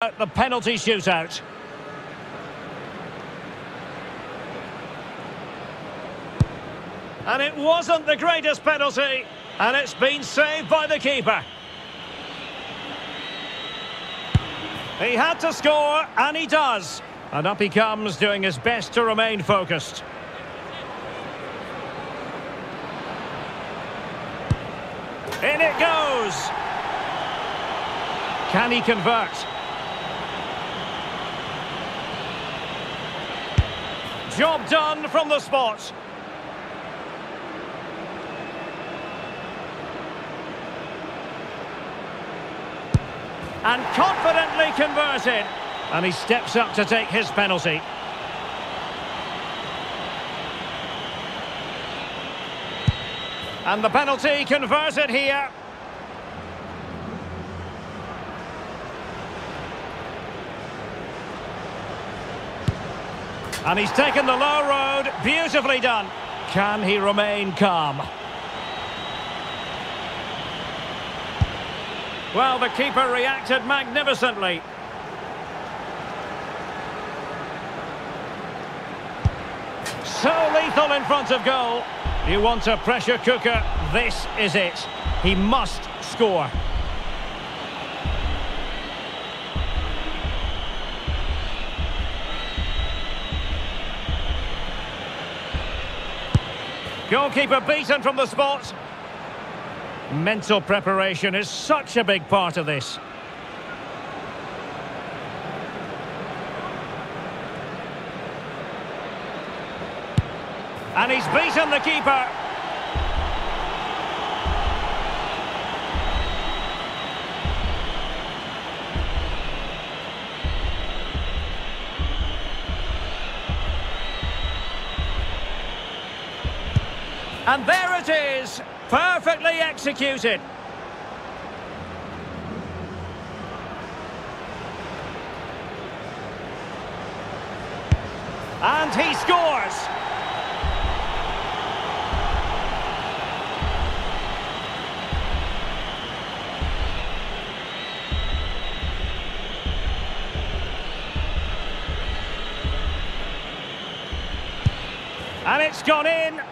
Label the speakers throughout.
Speaker 1: The penalty shootout. And it wasn't the greatest penalty, and it's been saved by the keeper. He had to score, and he does. And up he comes, doing his best to remain focused. In it goes. Can he convert? Job done from the spot. And confidently converted. And he steps up to take his penalty. And the penalty converted here. And he's taken the low road. Beautifully done. Can he remain calm? Well, the keeper reacted magnificently. So lethal in front of goal. You want a pressure cooker, this is it. He must score. Goalkeeper beaten from the spot. Mental preparation is such a big part of this. And he's beaten the keeper. And there it is, perfectly executed. And he scores. And it's gone in.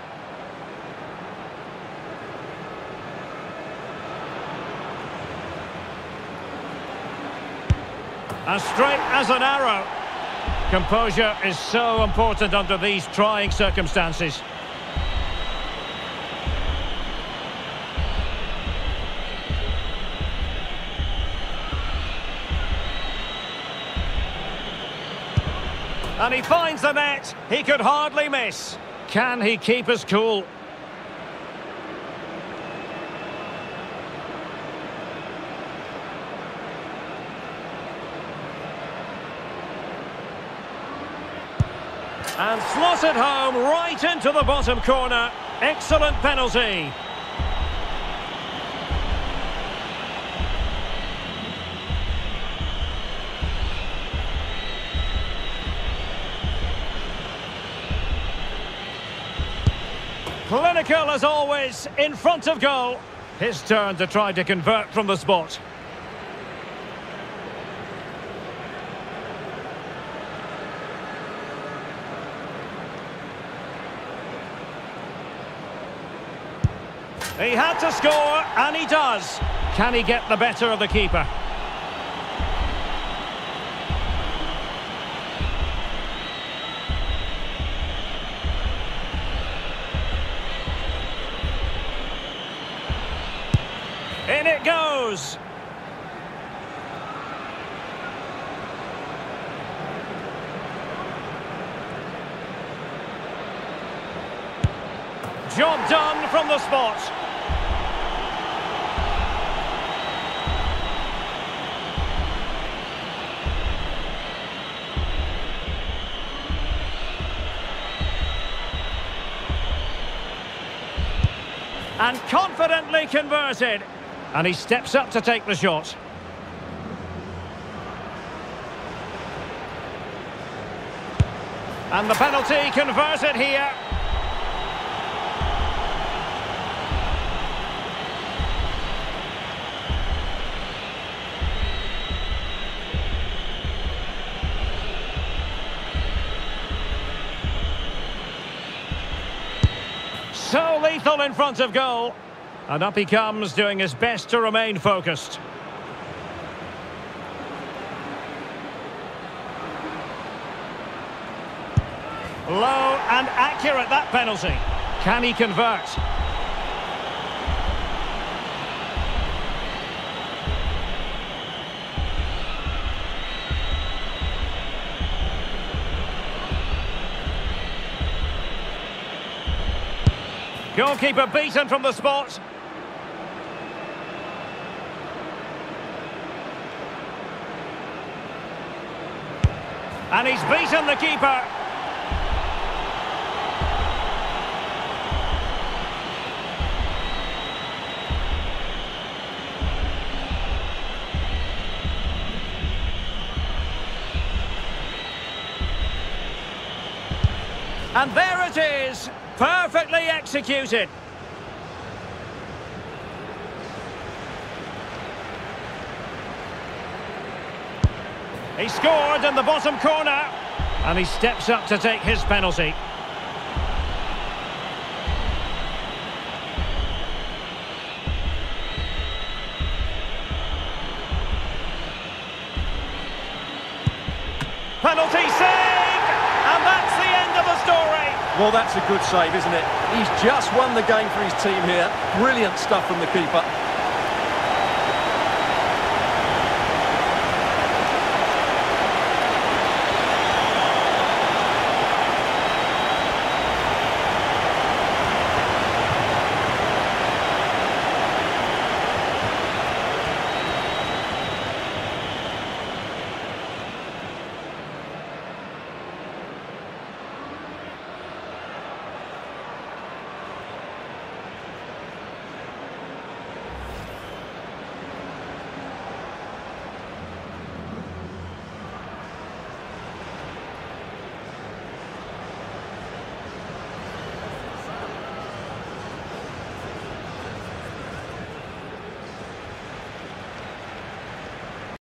Speaker 1: As straight as an arrow. Composure is so important under these trying circumstances. And he finds the net. He could hardly miss. Can he keep us cool? And slotted home right into the bottom corner. Excellent penalty. Clinical as always, in front of goal. His turn to try to convert from the spot. He had to score, and he does. Can he get the better of the keeper? In it goes. Job done from the spot. And confidently converted. And he steps up to take the shot. And the penalty converted here. So lethal in front of goal. And up he comes, doing his best to remain focused. Low and accurate, that penalty. Can he convert? Goalkeeper beaten from the spot. And he's beaten the keeper. And there it is, perfectly executed. He scored in the bottom corner. And he steps up to take his penalty.
Speaker 2: Well, that's a good save, isn't it? He's just won the game for his team here. Brilliant stuff from the keeper.